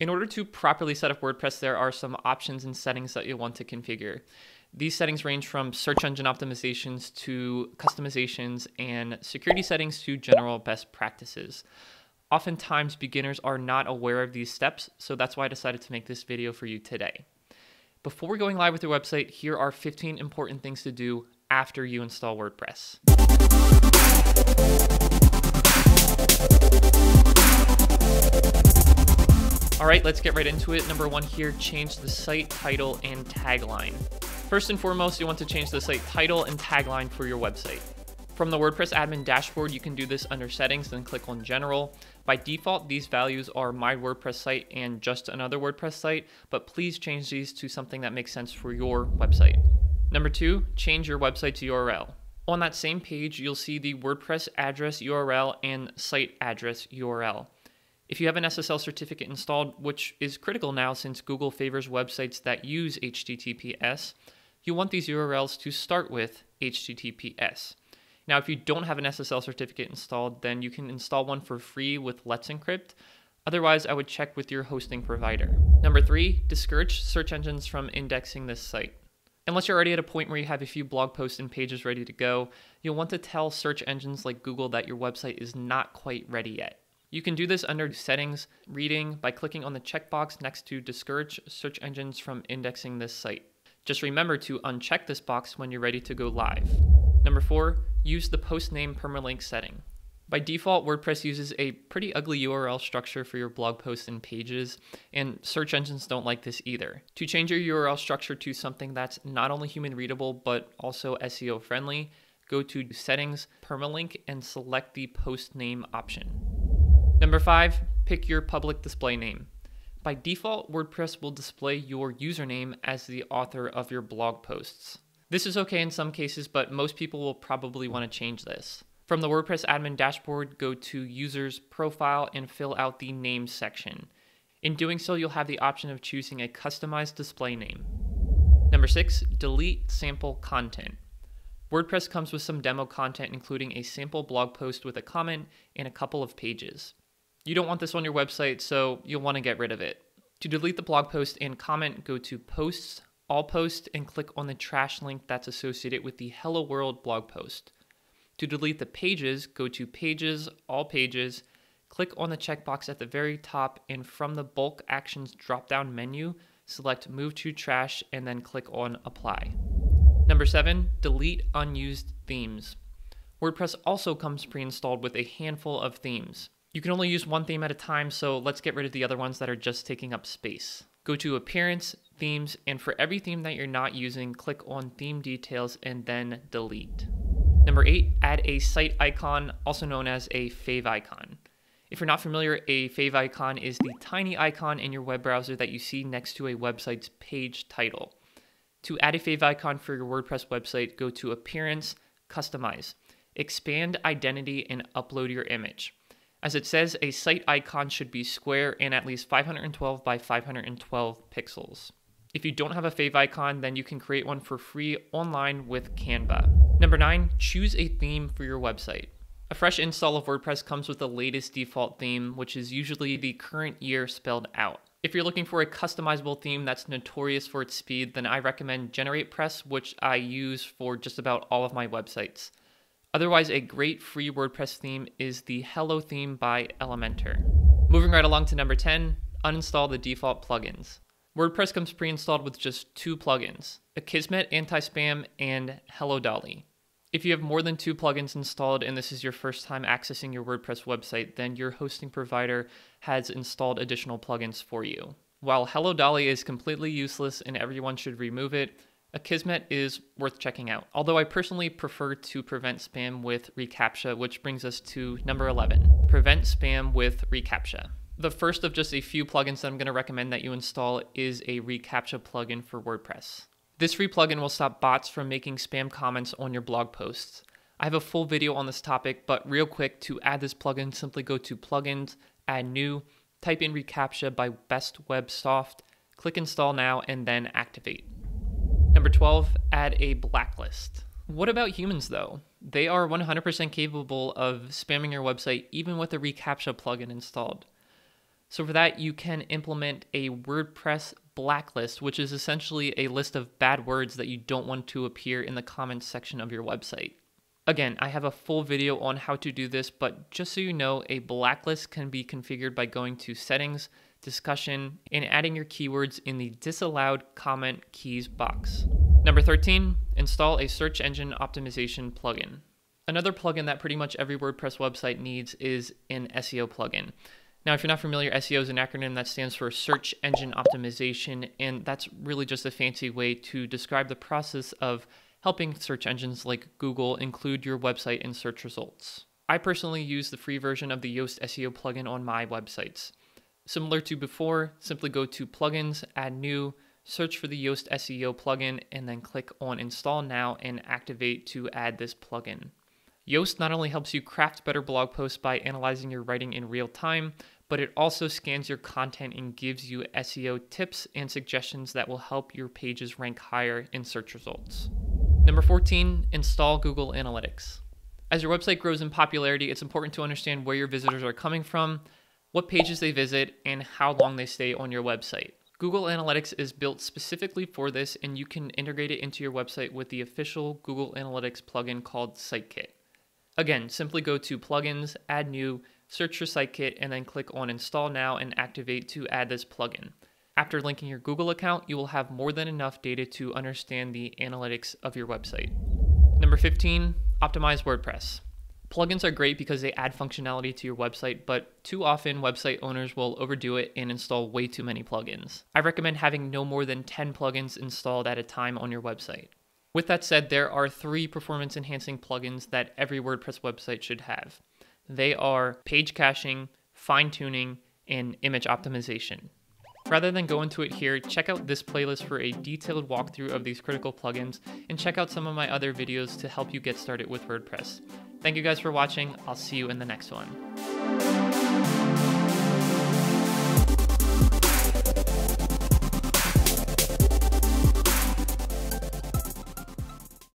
In order to properly set up WordPress, there are some options and settings that you'll want to configure. These settings range from search engine optimizations to customizations and security settings to general best practices. Oftentimes, beginners are not aware of these steps, so that's why I decided to make this video for you today. Before going live with your website, here are 15 important things to do after you install WordPress. Right, let's get right into it. Number one here, change the site title and tagline. First and foremost, you want to change the site title and tagline for your website. From the WordPress admin dashboard, you can do this under settings, then click on general. By default, these values are my WordPress site and just another WordPress site, but please change these to something that makes sense for your website. Number two, change your website's URL. On that same page, you'll see the WordPress address URL and site address URL. If you have an SSL certificate installed, which is critical now since Google favors websites that use HTTPS, you want these URLs to start with HTTPS. Now, if you don't have an SSL certificate installed, then you can install one for free with Let's Encrypt. Otherwise, I would check with your hosting provider. Number three, discourage search engines from indexing this site. Unless you're already at a point where you have a few blog posts and pages ready to go, you'll want to tell search engines like Google that your website is not quite ready yet. You can do this under Settings, Reading, by clicking on the checkbox next to Discourage search engines from indexing this site. Just remember to uncheck this box when you're ready to go live. Number four, use the post name permalink setting. By default, WordPress uses a pretty ugly URL structure for your blog posts and pages, and search engines don't like this either. To change your URL structure to something that's not only human readable but also SEO friendly, go to Settings, Permalink, and select the post name option. Number five, pick your public display name. By default, WordPress will display your username as the author of your blog posts. This is okay in some cases, but most people will probably want to change this. From the WordPress admin dashboard, go to Users Profile and fill out the Name section. In doing so, you'll have the option of choosing a customized display name. Number six, delete sample content. WordPress comes with some demo content, including a sample blog post with a comment and a couple of pages. You don't want this on your website, so you'll want to get rid of it. To delete the blog post and comment, go to Posts, All Posts, and click on the trash link that's associated with the Hello World blog post. To delete the pages, go to Pages, All Pages, click on the checkbox at the very top, and from the Bulk Actions drop down menu, select Move to Trash and then click on Apply. Number seven, delete unused themes. WordPress also comes pre installed with a handful of themes. You can only use one theme at a time, so let's get rid of the other ones that are just taking up space. Go to Appearance, Themes, and for every theme that you're not using, click on Theme Details and then Delete. Number 8, add a site icon, also known as a favicon. If you're not familiar, a favicon is the tiny icon in your web browser that you see next to a website's page title. To add a favicon for your WordPress website, go to Appearance, Customize. Expand Identity and upload your image. As it says, a site icon should be square and at least 512 by 512 pixels. If you don't have a favicon, then you can create one for free online with Canva. Number nine, choose a theme for your website. A fresh install of WordPress comes with the latest default theme, which is usually the current year spelled out. If you're looking for a customizable theme that's notorious for its speed, then I recommend GeneratePress, which I use for just about all of my websites. Otherwise, a great free WordPress theme is the Hello theme by Elementor. Moving right along to number 10, uninstall the default plugins. WordPress comes pre-installed with just two plugins, Akismet Anti-Spam and Hello Dolly. If you have more than two plugins installed and this is your first time accessing your WordPress website, then your hosting provider has installed additional plugins for you. While Hello Dolly is completely useless and everyone should remove it, Akismet is worth checking out, although I personally prefer to prevent spam with reCAPTCHA, which brings us to number 11 prevent spam with reCAPTCHA. The first of just a few plugins that I'm going to recommend that you install is a reCAPTCHA plugin for WordPress. This free plugin will stop bots from making spam comments on your blog posts. I have a full video on this topic, but real quick, to add this plugin, simply go to Plugins, Add New, type in reCAPTCHA by Best Web Soft, click Install Now, and then activate. Number 12, add a blacklist. What about humans though? They are 100% capable of spamming your website even with a reCAPTCHA plugin installed. So for that, you can implement a WordPress blacklist, which is essentially a list of bad words that you don't want to appear in the comments section of your website. Again, I have a full video on how to do this, but just so you know, a blacklist can be configured by going to settings, discussion, and adding your keywords in the disallowed comment keys box. Number 13, install a search engine optimization plugin. Another plugin that pretty much every WordPress website needs is an SEO plugin. Now, if you're not familiar, SEO is an acronym that stands for Search Engine Optimization, and that's really just a fancy way to describe the process of helping search engines like Google include your website in search results. I personally use the free version of the Yoast SEO plugin on my websites. Similar to before, simply go to Plugins, add New, search for the Yoast SEO plugin, and then click on Install Now and activate to add this plugin. Yoast not only helps you craft better blog posts by analyzing your writing in real time, but it also scans your content and gives you SEO tips and suggestions that will help your pages rank higher in search results. Number 14, install Google Analytics. As your website grows in popularity, it's important to understand where your visitors are coming from, what pages they visit, and how long they stay on your website. Google Analytics is built specifically for this, and you can integrate it into your website with the official Google Analytics plugin called SiteKit. Again, simply go to Plugins, Add New, search for SiteKit, and then click on Install Now and activate to add this plugin. After linking your Google account, you will have more than enough data to understand the analytics of your website. Number 15, optimize WordPress. Plugins are great because they add functionality to your website, but too often website owners will overdo it and install way too many plugins. I recommend having no more than 10 plugins installed at a time on your website. With that said, there are three performance enhancing plugins that every WordPress website should have. They are page caching, fine tuning, and image optimization. Rather than go into it here, check out this playlist for a detailed walkthrough of these critical plugins, and check out some of my other videos to help you get started with WordPress. Thank you guys for watching. I'll see you in the next one.